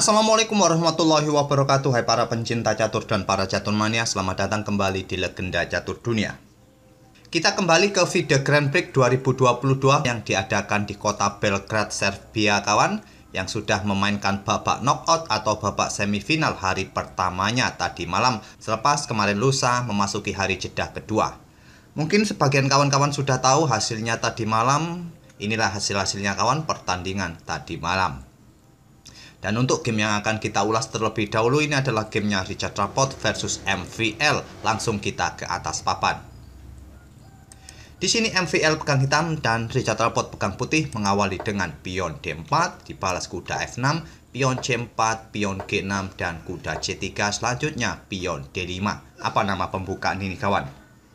Assalamualaikum warahmatullahi wabarakatuh. Hai para pencinta catur dan para catur mania Selamat datang kembali di Legenda Catur Dunia. Kita kembali ke FIDE Grand Prix 2022 Yang diadakan di kota Belgrade, Serbia kawan Yang sudah memainkan babak knockout atau babak semifinal hari pertamanya tadi malam. Selepas kemarin lusa memasuki hari jeda kedua. Mungkin sebagian kawan-kawan sudah tahu hasilnya tadi malam. Inilah hasil-hasilnya kawan pertandingan tadi malam dan untuk game yang akan kita ulas terlebih dahulu ini adalah gamenya Richard Rapport versus MVL. Langsung kita ke atas papan. Di sini MVL pegang hitam dan Richard Rapport pegang putih mengawali dengan pion D4, dibalas kuda F6, pion C4, pion G6, dan kuda C3. Selanjutnya pion D5. Apa nama pembukaan ini kawan?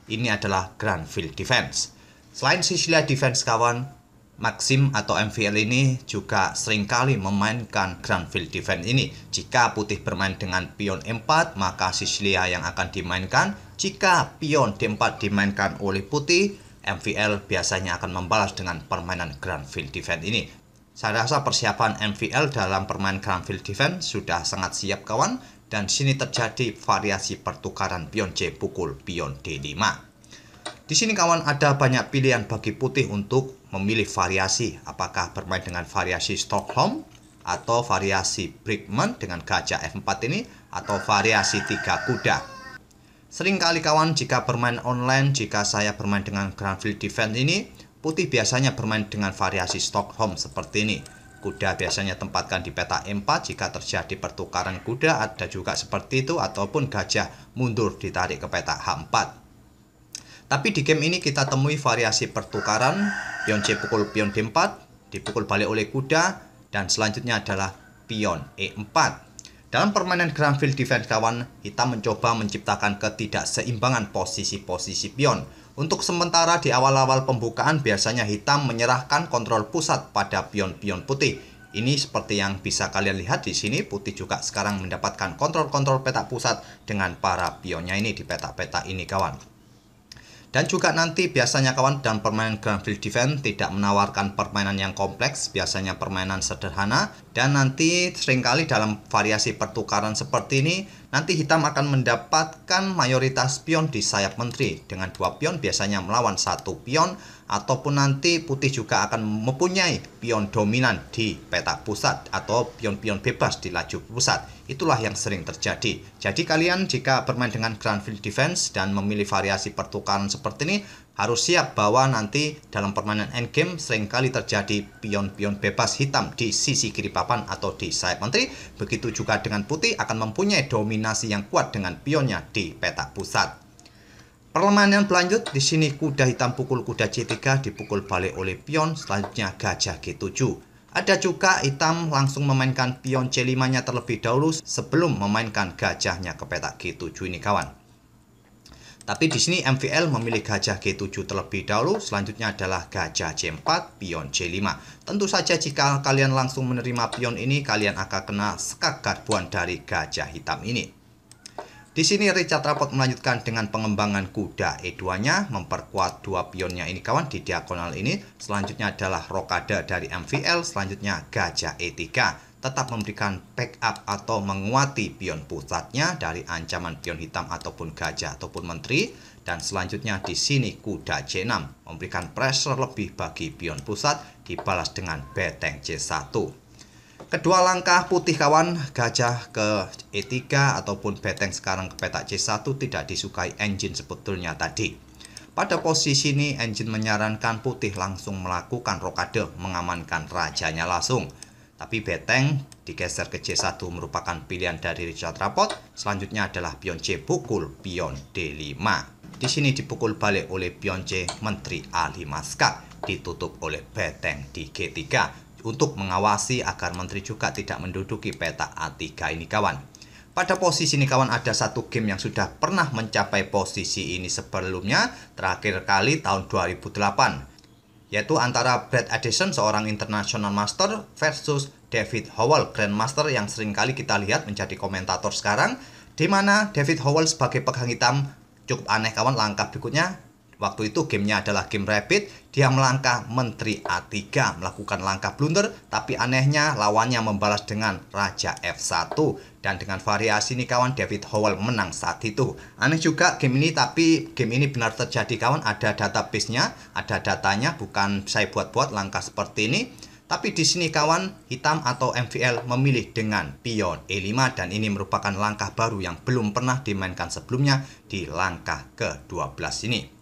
Ini adalah Grand Field Defense. Selain Sicilia Defense kawan, Maxim atau MVL ini juga sering kali memainkan Grand Field Defense ini. Jika putih bermain dengan pion E4, maka Sicilia yang akan dimainkan. Jika pion D4 dimainkan oleh putih, MVL biasanya akan membalas dengan permainan Grand Field Defense ini. Saya rasa persiapan MVL dalam permainan Grand Field Defense sudah sangat siap kawan. Dan sini terjadi variasi pertukaran pion C pukul pion D5. Di sini kawan ada banyak pilihan bagi putih untuk memilih variasi apakah bermain dengan variasi Stockholm atau variasi Brickman dengan gajah F4 ini atau variasi tiga kuda. Sering kali kawan jika bermain online jika saya bermain dengan Grand Field Defense ini putih biasanya bermain dengan variasi Stockholm seperti ini. Kuda biasanya tempatkan di peta E4 jika terjadi pertukaran kuda ada juga seperti itu ataupun gajah mundur ditarik ke peta H4. Tapi di game ini kita temui variasi pertukaran, pion C pukul pion D4, dipukul balik oleh kuda, dan selanjutnya adalah pion E4. Dalam permainan Grand Field Defense kawan, kita mencoba menciptakan ketidakseimbangan posisi-posisi pion. Untuk sementara di awal-awal pembukaan biasanya hitam menyerahkan kontrol pusat pada pion-pion putih. Ini seperti yang bisa kalian lihat di sini, putih juga sekarang mendapatkan kontrol-kontrol peta pusat dengan para pionnya ini di peta-peta ini kawan. Dan juga nanti biasanya kawan dan permainan Grand Field Defense tidak menawarkan permainan yang kompleks, biasanya permainan sederhana. Dan nanti sering kali dalam variasi pertukaran seperti ini, nanti hitam akan mendapatkan mayoritas pion di sayap menteri. Dengan dua pion biasanya melawan satu pion, ataupun nanti putih juga akan mempunyai pion dominan di peta pusat atau pion-pion bebas di laju pusat. Itulah yang sering terjadi. Jadi kalian jika bermain dengan Grand Field Defense dan memilih variasi pertukaran seperti ini, harus siap bahwa nanti dalam permainan endgame sering kali terjadi pion-pion bebas hitam di sisi kiri papan atau di sayap menteri. Begitu juga dengan putih akan mempunyai dominasi yang kuat dengan pionnya di peta pusat. Permainan berlanjut di sini kuda hitam pukul kuda C3 dipukul balik oleh pion, selanjutnya gajah G7. Ada juga hitam langsung memainkan pion C5-nya terlebih dahulu sebelum memainkan gajahnya ke petak G7 ini kawan. Tapi di sini MVL memilih gajah G7 terlebih dahulu, selanjutnya adalah gajah C4, pion C5. Tentu saja jika kalian langsung menerima pion ini, kalian akan kena sekak garbuan dari gajah hitam ini. Di sini Richard Rapport melanjutkan dengan pengembangan kuda E2-nya, memperkuat dua pionnya ini kawan di diagonal ini. Selanjutnya adalah rokade dari MVL, selanjutnya gajah E3. Tetap memberikan backup atau menguati pion pusatnya dari ancaman pion hitam ataupun gajah ataupun menteri. Dan selanjutnya di sini kuda C6 memberikan pressure lebih bagi pion pusat dibalas dengan beteng C1. Kedua langkah putih kawan gajah ke E3 ataupun beteng sekarang ke petak C1 tidak disukai engine sebetulnya tadi. Pada posisi ini engine menyarankan putih langsung melakukan rokade mengamankan rajanya langsung. Tapi beteng digeser ke C1 merupakan pilihan dari Richard Rapport. Selanjutnya adalah pion C pukul pion D5. Di sini dipukul balik oleh pion C Menteri Ali Maska ditutup oleh beteng di G3 untuk mengawasi agar menteri juga tidak menduduki peta A3 ini kawan. Pada posisi ini kawan ada satu game yang sudah pernah mencapai posisi ini sebelumnya terakhir kali tahun 2008 yaitu antara Brad Addison seorang international master versus David Howell grandmaster yang sering kali kita lihat menjadi komentator sekarang di mana David Howell sebagai pegang hitam cukup aneh kawan langkah berikutnya Waktu itu gamenya adalah game rapid, dia melangkah Menteri A3, melakukan langkah blunder, tapi anehnya lawannya membalas dengan Raja F1. Dan dengan variasi ini kawan, David Howell menang saat itu. Aneh juga game ini, tapi game ini benar terjadi kawan, ada database-nya, ada datanya, bukan saya buat-buat langkah seperti ini. Tapi di sini kawan, hitam atau MVL memilih dengan pion E5 dan ini merupakan langkah baru yang belum pernah dimainkan sebelumnya di langkah ke-12 ini.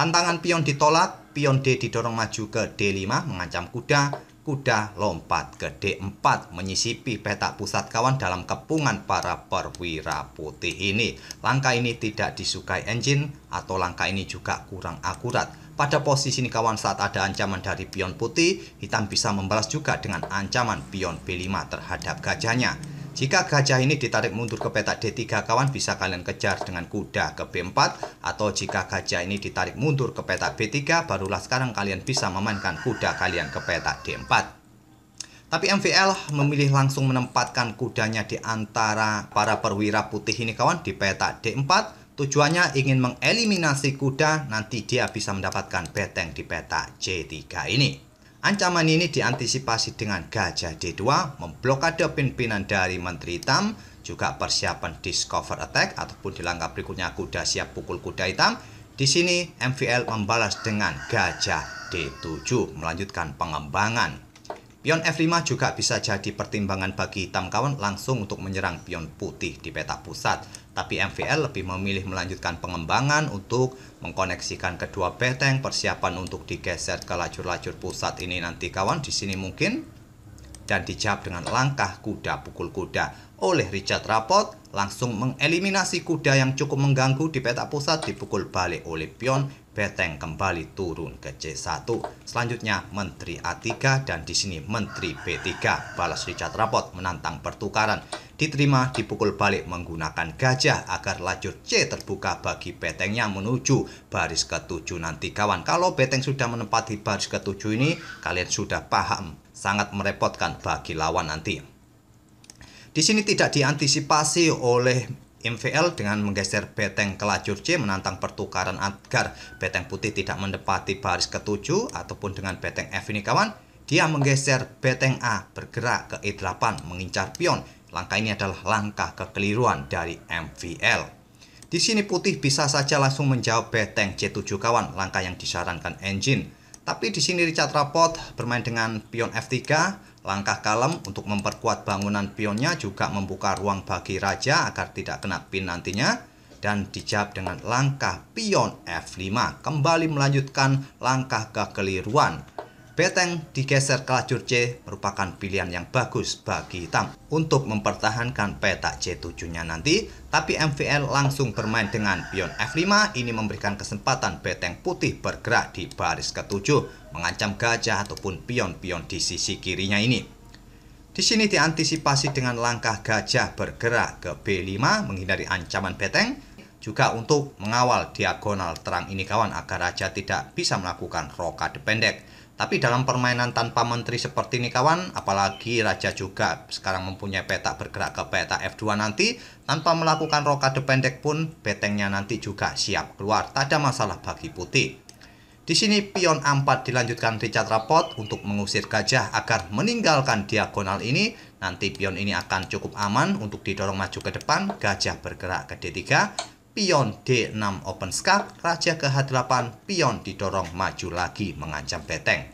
Tantangan pion ditolak, pion D didorong maju ke D5 mengancam kuda, kuda lompat ke D4 menyisipi peta pusat kawan dalam kepungan para perwira putih ini. Langkah ini tidak disukai engine atau langkah ini juga kurang akurat. Pada posisi ini kawan saat ada ancaman dari pion putih, hitam bisa membalas juga dengan ancaman pion B5 terhadap gajahnya. Jika gajah ini ditarik mundur ke peta D3 kawan bisa kalian kejar dengan kuda ke B4 atau jika gajah ini ditarik mundur ke peta B3 barulah sekarang kalian bisa memainkan kuda kalian ke peta D4. Tapi MVL memilih langsung menempatkan kudanya di antara para perwira putih ini kawan di peta D4 Tujuannya ingin mengeliminasi kuda, nanti dia bisa mendapatkan beteng di peta C3 ini. Ancaman ini diantisipasi dengan gajah D2, memblokade pimpinan dari Menteri Hitam, juga persiapan discover attack ataupun di langkah berikutnya kuda siap pukul kuda hitam. Di sini MVL membalas dengan gajah D7 melanjutkan pengembangan. Pion F5 juga bisa jadi pertimbangan bagi hitam kawan langsung untuk menyerang pion putih di peta pusat. Tapi MVL lebih memilih melanjutkan pengembangan untuk mengkoneksikan kedua beteng persiapan untuk digeser ke lajur-lajur pusat ini nanti kawan di sini mungkin. Dan dijawab dengan langkah kuda pukul kuda. Oleh Richard Rapot langsung mengeliminasi kuda yang cukup mengganggu di peta pusat dipukul balik oleh pion Beteng kembali turun ke C1. Selanjutnya Menteri A3 dan di sini Menteri B3. Balas Richard Rapot menantang pertukaran. Diterima dipukul balik menggunakan gajah agar lajur C terbuka bagi betengnya menuju baris ke-7 nanti kawan. Kalau beteng sudah menempati baris ke-7 ini, kalian sudah paham. Sangat merepotkan bagi lawan nanti. Di sini tidak diantisipasi oleh MVL dengan menggeser beteng ke lajur C menantang pertukaran agar beteng putih tidak mendepati baris ke-7 ataupun dengan beteng F ini kawan. Dia menggeser beteng A bergerak ke E8 mengincar pion. Langkah ini adalah langkah kekeliruan dari MVL di sini putih bisa saja langsung menjawab beteng C7 kawan langkah yang disarankan engine. Tapi di sini Richard Rapot bermain dengan pion F3 Langkah kalem untuk memperkuat bangunan pionnya juga membuka ruang bagi raja agar tidak kena pin nantinya dan dijawab dengan langkah pion F5 kembali melanjutkan langkah kekeliruan Beteng digeser ke lajur C merupakan pilihan yang bagus bagi hitam untuk mempertahankan peta C7-nya nanti, tapi MVL langsung bermain dengan pion F5 ini memberikan kesempatan beteng putih bergerak di baris ke-7, mengancam gajah ataupun pion-pion di sisi kirinya ini. Di sini diantisipasi dengan langkah gajah bergerak ke B5 menghindari ancaman beteng, juga untuk mengawal diagonal terang ini kawan agar raja tidak bisa melakukan rokade pendek. Tapi dalam permainan tanpa menteri seperti ini kawan, apalagi Raja juga sekarang mempunyai peta bergerak ke peta F2 nanti, tanpa melakukan rokade pendek pun, betengnya nanti juga siap keluar. Tak ada masalah bagi putih. Di sini pion A4 dilanjutkan Richard Rapot untuk mengusir gajah agar meninggalkan diagonal ini. Nanti pion ini akan cukup aman untuk didorong maju ke depan, gajah bergerak ke D3, pion D6 open skak, raja ke H8, pion didorong maju lagi mengancam beteng.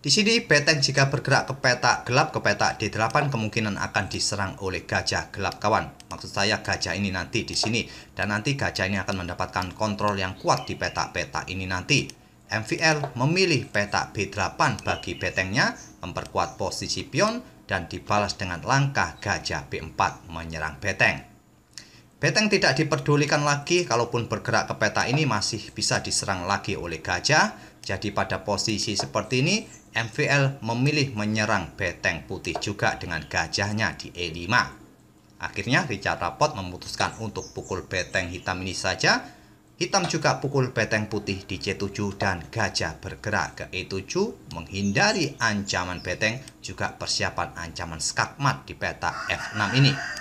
Di sini beteng jika bergerak ke peta gelap ke peta D8 kemungkinan akan diserang oleh gajah gelap kawan. Maksud saya gajah ini nanti di sini dan nanti gajah ini akan mendapatkan kontrol yang kuat di peta-peta ini nanti. MVL memilih peta B8 bagi betengnya, memperkuat posisi pion dan dibalas dengan langkah gajah B4 menyerang beteng. Beteng tidak diperdulikan lagi kalaupun bergerak ke peta ini masih bisa diserang lagi oleh gajah. Jadi pada posisi seperti ini MVL memilih menyerang beteng putih juga dengan gajahnya di E5. Akhirnya Richard Rapot memutuskan untuk pukul beteng hitam ini saja. Hitam juga pukul beteng putih di C7 dan gajah bergerak ke E7 menghindari ancaman beteng juga persiapan ancaman skakmat di peta F6 ini.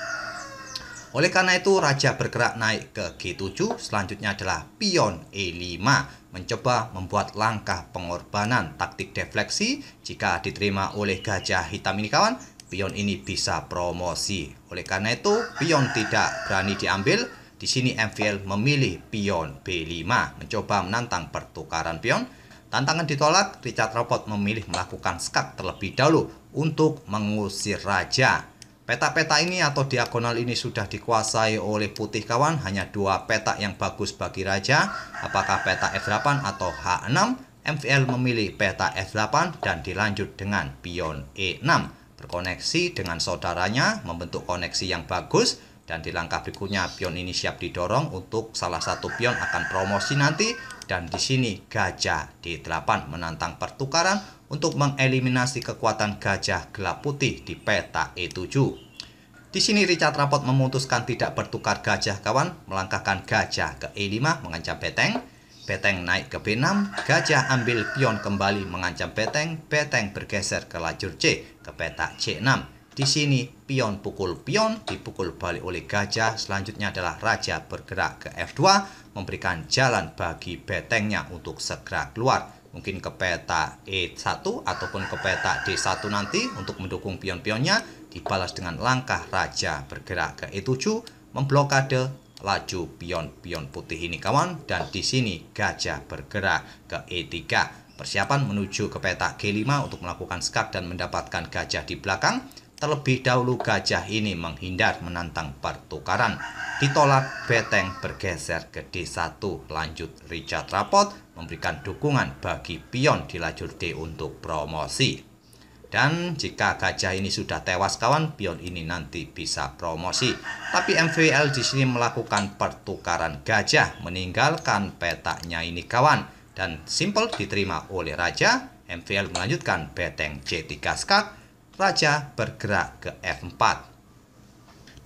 Oleh karena itu, raja bergerak naik ke G7, selanjutnya adalah pion E5, mencoba membuat langkah pengorbanan taktik defleksi. Jika diterima oleh gajah hitam ini kawan, pion ini bisa promosi. Oleh karena itu, pion tidak berani diambil. Di sini MVL memilih pion B5, mencoba menantang pertukaran pion. Tantangan ditolak, Richard Robot memilih melakukan skak terlebih dahulu untuk mengusir raja. Peta-peta ini atau diagonal ini sudah dikuasai oleh putih kawan. Hanya dua peta yang bagus bagi raja. Apakah peta F8 atau H6? MVL memilih peta F8 dan dilanjut dengan pion E6. Berkoneksi dengan saudaranya, membentuk koneksi yang bagus. Dan di langkah berikutnya pion ini siap didorong untuk salah satu pion akan promosi nanti. Dan di sini gajah D8 menantang pertukaran untuk mengeliminasi kekuatan gajah gelap putih di peta E7. Di sini Richard Rapot memutuskan tidak bertukar gajah kawan, melangkahkan gajah ke E5 mengancam beteng. Beteng naik ke B6, gajah ambil pion kembali mengancam beteng, beteng bergeser ke lajur C ke peta C6. Di sini pion pukul pion dipukul balik oleh gajah. Selanjutnya adalah raja bergerak ke F2 memberikan jalan bagi betengnya untuk segera keluar mungkin ke peta E1 ataupun ke peta D1 nanti untuk mendukung pion-pionnya dibalas dengan langkah raja bergerak ke E7 memblokade laju pion-pion putih ini kawan. Dan di sini gajah bergerak ke E3 persiapan menuju ke peta G5 untuk melakukan skak dan mendapatkan gajah di belakang. Terlebih dahulu gajah ini menghindar menantang pertukaran. Ditolak beteng bergeser ke D1 lanjut Richard Rapot memberikan dukungan bagi pion di lajur D untuk promosi. Dan jika gajah ini sudah tewas kawan pion ini nanti bisa promosi. Tapi MVL di sini melakukan pertukaran gajah meninggalkan petanya ini kawan. Dan simple diterima oleh raja. MVL melanjutkan beteng C3 skak. Raja bergerak ke F4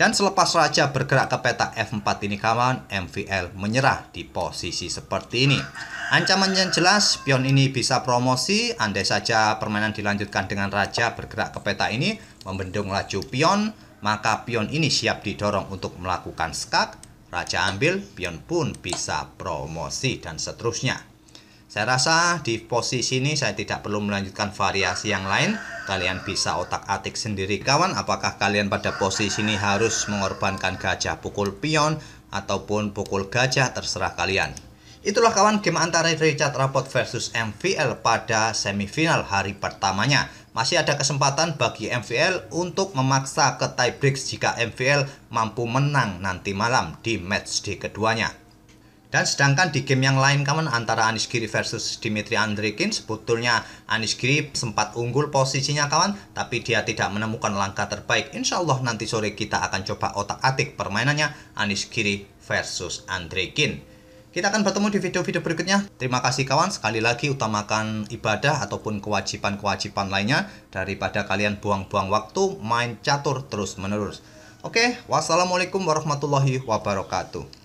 dan selepas Raja bergerak ke peta F4 ini kawan, MVL menyerah di posisi seperti ini. Ancaman yang jelas, pion ini bisa promosi, andai saja permainan dilanjutkan dengan Raja bergerak ke peta ini, membendung laju pion, maka pion ini siap didorong untuk melakukan skak, Raja ambil, pion pun bisa promosi, dan seterusnya. Saya rasa di posisi ini saya tidak perlu melanjutkan variasi yang lain. Kalian bisa otak-atik sendiri kawan apakah kalian pada posisi ini harus mengorbankan gajah pukul pion ataupun pukul gajah terserah kalian. Itulah kawan game antara Richard Rapot versus MVL pada semifinal hari pertamanya. Masih ada kesempatan bagi MVL untuk memaksa ke tie breaks jika MVL mampu menang nanti malam di match di keduanya. Dan sedangkan di game yang lain kawan antara Anis Giri versus Dimitri Andrikin sebetulnya Anis Giri sempat unggul posisinya kawan tapi dia tidak menemukan langkah terbaik. Insya Allah nanti sore kita akan coba otak-atik permainannya Anis Giri versus Andrikin. Kita akan bertemu di video-video berikutnya. Terima kasih kawan. Sekali lagi utamakan ibadah ataupun kewajiban-kewajiban lainnya daripada kalian buang-buang waktu main catur terus-menerus. Oke, wassalamualaikum warahmatullahi wabarakatuh.